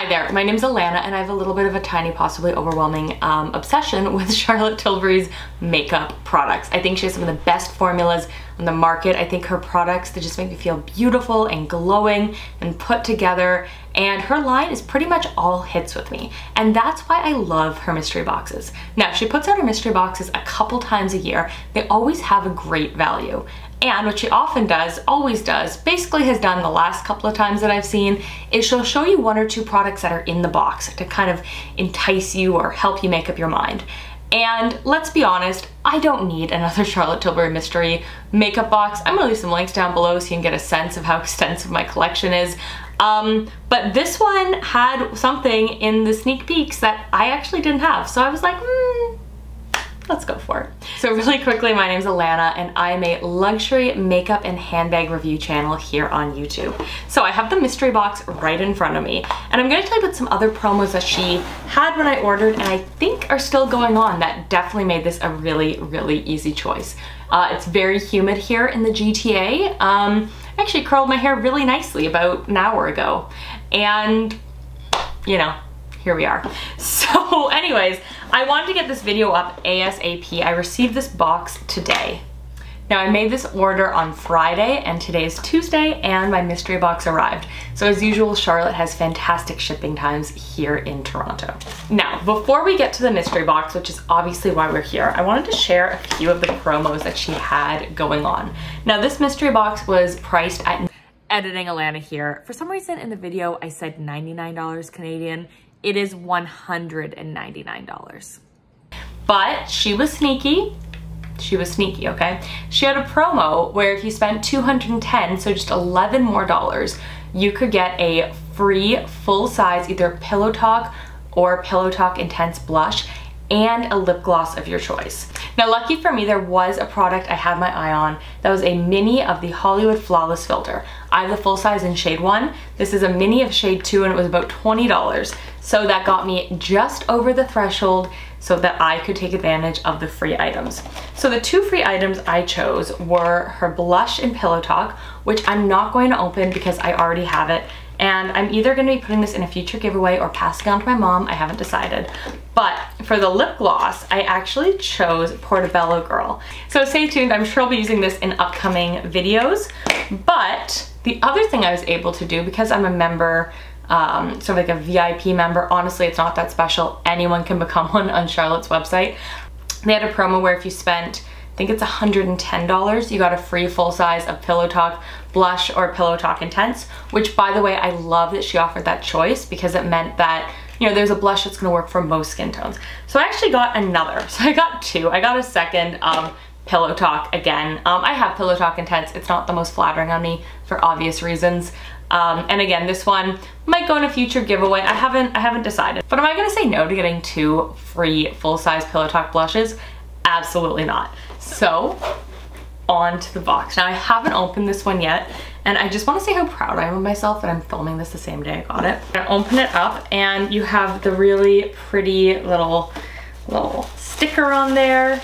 Hi there, my name is Alana and I have a little bit of a tiny, possibly overwhelming um, obsession with Charlotte Tilbury's makeup products. I think she has some of the best formulas on the market. I think her products, they just make me feel beautiful and glowing and put together and her line is pretty much all hits with me. And that's why I love her mystery boxes. Now, she puts out her mystery boxes a couple times a year. They always have a great value. And what she often does, always does, basically has done the last couple of times that I've seen, is she'll show you one or two products that are in the box to kind of entice you or help you make up your mind. And let's be honest, I don't need another Charlotte Tilbury Mystery makeup box. I'm gonna leave some links down below so you can get a sense of how extensive my collection is. Um, but this one had something in the sneak peeks that I actually didn't have. So I was like, hmm, let's go for it. So really quickly, my name is Alana and I am a luxury makeup and handbag review channel here on YouTube. So I have the mystery box right in front of me and I'm gonna tell you about some other promos that she had when I ordered and I think are still going on that definitely made this a really, really easy choice. Uh, it's very humid here in the GTA. Um, I actually curled my hair really nicely about an hour ago and you know, here we are. So anyways, I wanted to get this video up ASAP. I received this box today. Now I made this order on Friday and today is Tuesday and my mystery box arrived. So as usual, Charlotte has fantastic shipping times here in Toronto. Now, before we get to the mystery box, which is obviously why we're here, I wanted to share a few of the promos that she had going on. Now this mystery box was priced at editing Alana here. For some reason in the video, I said $99 Canadian it is $199. But she was sneaky. She was sneaky, okay? She had a promo where if you spent 210, so just 11 more dollars, you could get a free full size either Pillow Talk or Pillow Talk Intense Blush and a lip gloss of your choice. Now lucky for me, there was a product I had my eye on that was a mini of the Hollywood Flawless Filter. I have the full size in shade one. This is a mini of shade two and it was about $20. So that got me just over the threshold so that I could take advantage of the free items. So the two free items I chose were her blush and Pillow Talk, which I'm not going to open because I already have it and I'm either gonna be putting this in a future giveaway or passing on to my mom, I haven't decided. But for the lip gloss, I actually chose Portobello Girl. So stay tuned, I'm sure I'll be using this in upcoming videos. But the other thing I was able to do, because I'm a member, um, sort of like a VIP member, honestly it's not that special, anyone can become one on Charlotte's website. They had a promo where if you spent I think it's $110. You got a free full size of Pillow Talk Blush or Pillow Talk Intense, which by the way, I love that she offered that choice because it meant that you know, there's a blush that's gonna work for most skin tones. So I actually got another. So I got two. I got a second um, Pillow Talk again. Um, I have Pillow Talk Intense. It's not the most flattering on me for obvious reasons. Um, and again, this one might go in a future giveaway. I haven't, I haven't decided. But am I gonna say no to getting two free full-size Pillow Talk blushes? Absolutely not. So onto the box. Now I haven't opened this one yet and I just want to say how proud I am of myself that I'm filming this the same day I got it. I'm gonna open it up and you have the really pretty little, little sticker on there.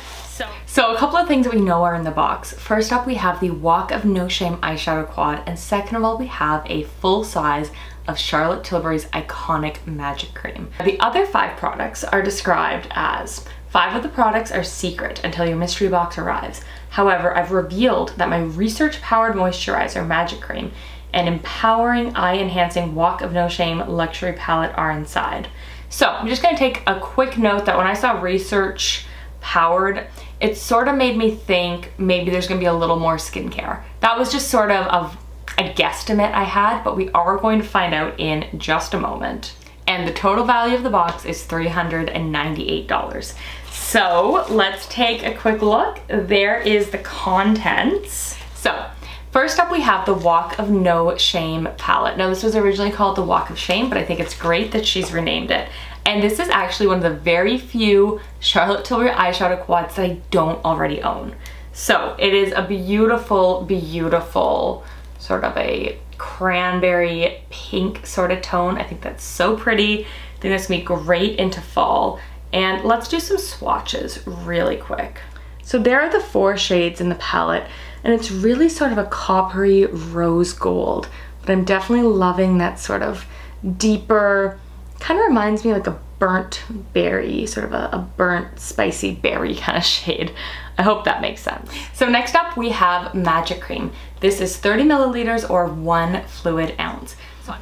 So, a couple of things that we know are in the box. First up, we have the Walk of No Shame eyeshadow quad. And second of all, we have a full size of Charlotte Tilbury's iconic Magic Cream. The other five products are described as Five of the products are secret until your mystery box arrives. However, I've revealed that my research-powered moisturizer, Magic Cream, and empowering eye-enhancing Walk of No Shame luxury palette are inside. So I'm just gonna take a quick note that when I saw research powered, it sort of made me think maybe there's gonna be a little more skincare. That was just sort of, of a guesstimate I had, but we are going to find out in just a moment. And the total value of the box is $398. So let's take a quick look. There is the contents. So First up, we have the Walk of No Shame palette. Now, this was originally called the Walk of Shame, but I think it's great that she's renamed it. And this is actually one of the very few Charlotte Tilbury eyeshadow quads that I don't already own. So it is a beautiful, beautiful sort of a cranberry pink sort of tone. I think that's so pretty. I think that's gonna be great into fall. And let's do some swatches really quick. So there are the four shades in the palette and it's really sort of a coppery rose gold, but I'm definitely loving that sort of deeper, kind of reminds me like a burnt berry, sort of a, a, burnt spicy berry kind of shade. I hope that makes sense. So next up we have Magic Cream. This is 30 milliliters or one fluid ounce.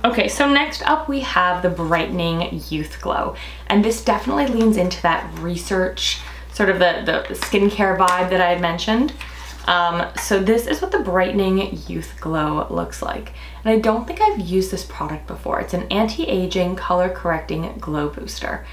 Okay, so next up we have the Brightening Youth Glow. And this definitely leans into that research, sort of the, the skincare vibe that I had mentioned. Um, so this is what the Brightening Youth Glow looks like. And I don't think I've used this product before. It's an anti-aging, color correcting glow booster.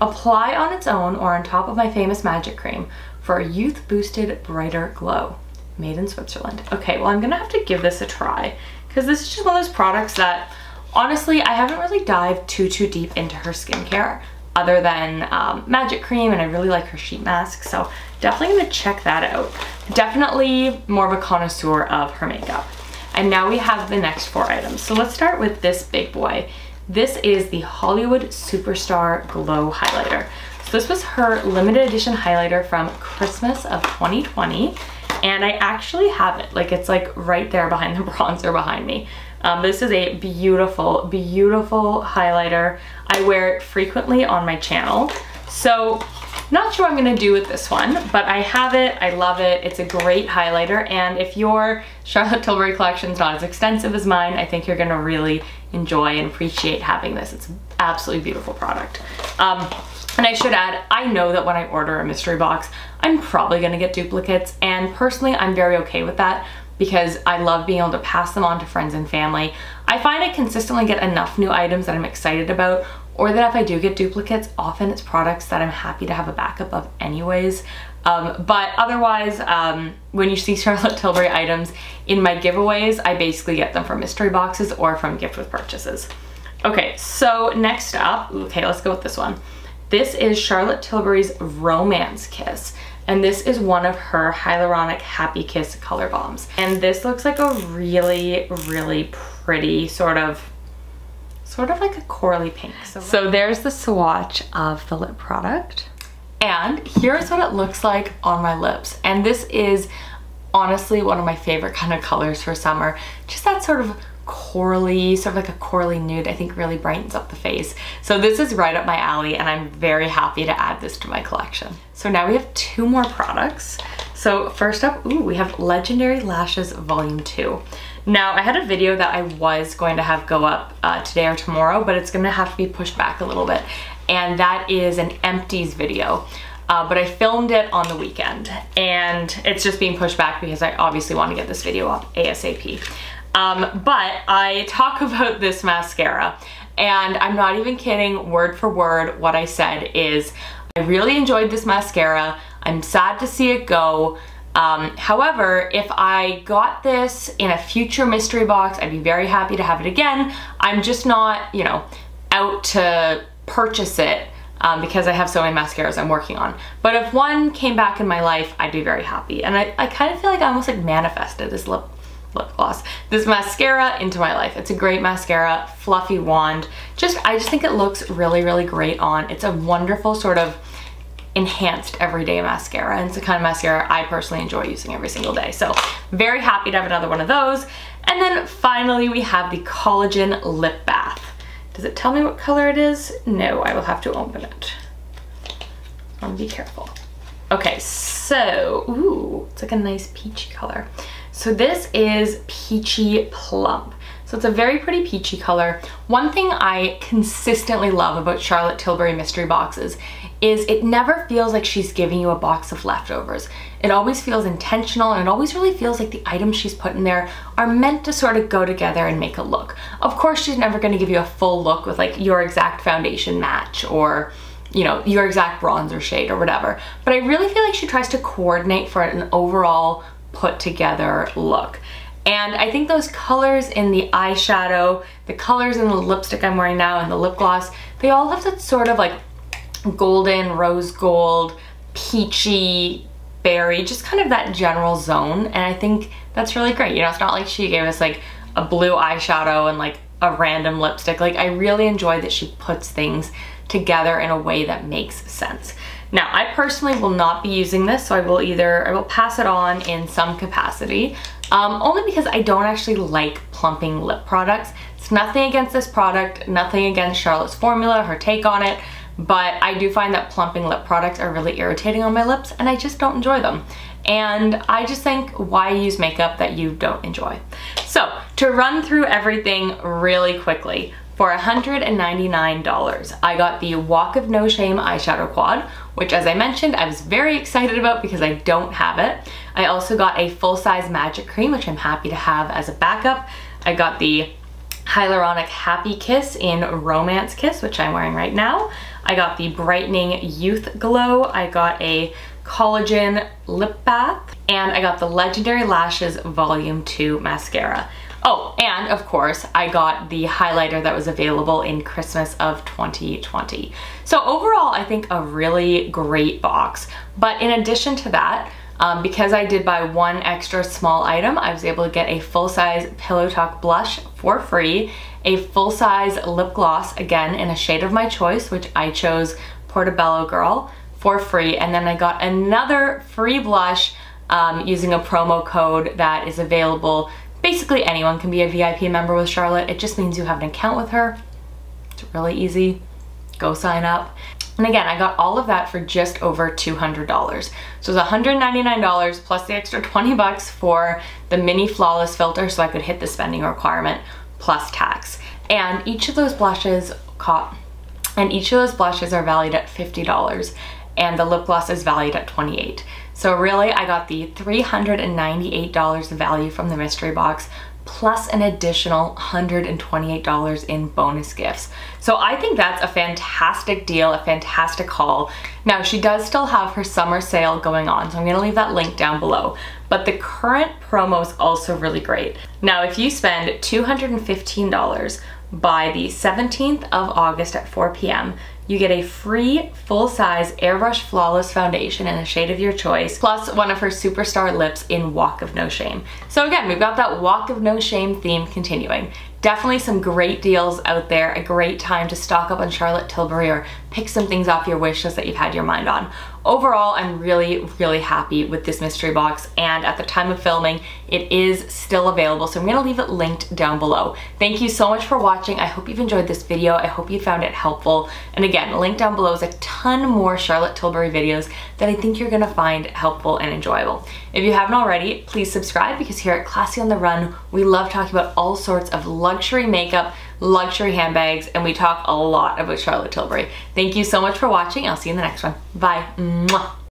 Apply on its own or on top of my famous magic cream for a youth boosted brighter glow. Made in Switzerland. Okay, well I'm gonna have to give this a try because this is just one of those products that honestly I haven't really dived too too deep into her skincare other than um, magic cream and I really like her sheet mask so definitely gonna check that out. Definitely more of a connoisseur of her makeup. And now we have the next four items. So let's start with this big boy. This is the Hollywood Superstar Glow Highlighter. So this was her limited edition highlighter from Christmas of 2020. And I actually have it, like it's like right there behind the bronzer behind me. Um, this is a beautiful, beautiful highlighter. I wear it frequently on my channel. So not sure what I'm gonna do with this one, but I have it, I love it, it's a great highlighter, and if your Charlotte Tilbury collection is not as extensive as mine, I think you're gonna really enjoy and appreciate having this. It's an absolutely beautiful product. Um, and I should add, I know that when I order a mystery box, I'm probably gonna get duplicates, and personally, I'm very okay with that because I love being able to pass them on to friends and family. I find I consistently get enough new items that I'm excited about or that if I do get duplicates, often it's products that I'm happy to have a backup of anyways. Um, but otherwise, um, when you see Charlotte Tilbury items in my giveaways, I basically get them from mystery boxes or from gift with purchases. Okay, so next up, okay, let's go with this one. This is Charlotte Tilbury's Romance Kiss and this is one of her hyaluronic Happikiss color bombs. And this looks like a really really pretty sort of sort of like a corally pink. So, so there's the swatch of the lip product. And here's what it looks like on my lips. And this is honestly one of my favorite kind of colors for summer. Just that sort of corally, sort of like a corally nude, I think really brightens up the face. So this is right up my alley and I'm very happy to add this to my collection. So now we have two more products. So first up, ooh, we have Legendary Lashes Volume 2. Now, I had a video that I was going to have go up uh, today or tomorrow, but it's gonna have to be pushed back a little bit. And that is an empties video. Uh, but I filmed it on the weekend and it's just being pushed back because I obviously want to get this video up ASAP. Um, but I talk about this mascara and I'm not even kidding word for word what I said is I really enjoyed this mascara. I'm sad to see it go. Um, however, if I got this in a future mystery box, I'd be very happy to have it again. I'm just not, you know, out to purchase it um, because I have so many mascaras I'm working on. But if one came back in my life, I'd be very happy. And I, I kind of feel like I almost like manifested this lip lip gloss. This mascara into my life. It's a great mascara, fluffy wand. Just, I just think it looks really, really great on. It's a wonderful sort of enhanced everyday mascara and it's the kind of mascara I personally enjoy using every single day. So very happy to have another one of those. And then finally we have the Collagen Lip Bath. Does it tell me what color it is? No, I will have to open it. I'm gonna be careful. Okay, so, ooh, it's like a nice peachy color. So this is Peachy Plump. So it's a very pretty peachy color. One thing I consistently love about Charlotte Tilbury mystery boxes is it never feels like she's giving you a box of leftovers. It always feels intentional and it always really feels like the items she's put in there are meant to sort of go together and make a look. Of course, she's never gonna give you a full look with like your exact foundation match or you know, your exact bronzer shade or whatever. But I really feel like she tries to coordinate for an overall put together look. And I think those colors in the eyeshadow, the colors in the lipstick I'm wearing now and the lip gloss, they all have that sort of like golden, rose gold, peachy, berry, just kind of that general zone. And I think that's really great. You know, it's not like she gave us like a blue eyeshadow and like a random lipstick. Like I really enjoy that she puts things together in a way that makes sense. Now, I personally will not be using this, so I will either, I will pass it on in some capacity. um, only because I don't actually like plumping lip products. It's nothing against this product, nothing against Charlotte's formula, her take on it, but I do find that plumping lip products are really irritating on my lips and I just don't enjoy them. And I just think why use makeup that you don't enjoy? So to run through everything really quickly, for $199, I got the Walk of No Shame eyeshadow quad, which as I mentioned, I was very excited about because I don't have it. I also got a full-size Magic Cream, which I'm happy to have as a backup. I got the Hyaluronic Happikiss in Romance Kiss, which I'm wearing right now. I got the Brightening Youth Glow. I got a Collagen Lip Bath. And I got the Legendary Lashes Volume 2 Mascara. Oh, and of course, I got the highlighter that was available in Christmas of 2020. So overall, I think a really great box. But in addition to that, um, because I did buy one extra small item, I was able to get a full-size Pillow Talk blush for free, a full-size lip gloss, again, in a shade of my choice, which I chose Portobello Girl for free, and then I got another free blush um, using a promo code that is available Basically anyone can be a VIP member with Charlotte. It just means you have an account with her. It's really easy. Go sign up. And again, I got all of that for just over $200. So it was $199 plus the extra 20 bucks for the mini flawless filter so I could hit the spending requirement plus tax. And each of those blushes caught and each of those blushes are valued at $50 and the lip gloss is valued at 28 so really, I got the $398 value from the mystery box plus an additional $128 in bonus gifts. So I think that's a fantastic deal, a fantastic haul. Now she does still have her summer sale going on, so I'm gonna leave that link down below. But the current promo is also really great. Now if you spend $215 by the 17th of August at 4 p.m., you get a free full-size Airbrush Flawless Foundation in a shade of your choice, plus one of her Superstar lips in Walk of No Shame. So again, we've got that Walk of No Shame theme continuing. Definitely some great deals out there, a great time to stock up on Charlotte Tilbury or pick some things off your wish list that you've had your mind on. Overall, I'm really, really happy with this mystery box and at the time of filming, it is still available, so I'm gonna leave it linked down below. Thank you so much for watching. I hope you've enjoyed this video. I hope you found it helpful. And again, link down below is a ton more Charlotte Tilbury videos that I think you're gonna find helpful and enjoyable. If you haven't already, please subscribe because here at Classy on the Run, we love talking about all sorts of luxury makeup, luxury handbags, and we talk a lot about Charlotte Tilbury. Thank you so much for watching. I'll see you in the next one. Bye. Mwah.